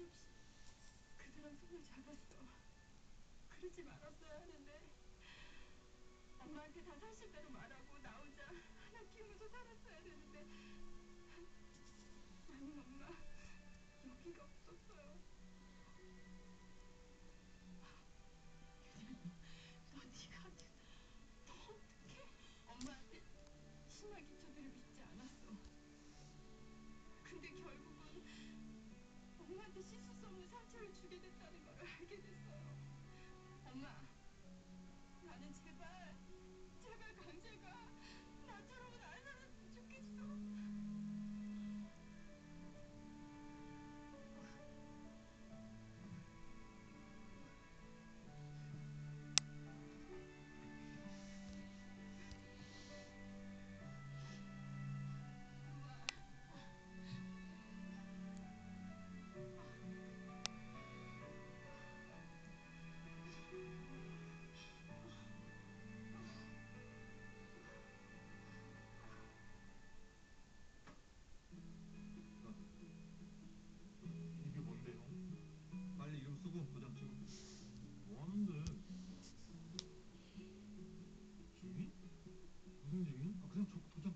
여지없이 그들한 손을 잡았어. 그러지 말았어야 하는데 엄마한테 다 사실대로 말하고 나 혼자 하나 키우면서 살았어야 되는데 나는 엄마 여기가 없었어요. 너 네가 너 어떻게 엄마한테 신나 기초들을 믿지 않았어. 엄마, 나는 제발,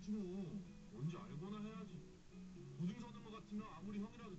찍어 뭔지 알거나 해야지. 보증 서는 거 같으면 아무리 형이라도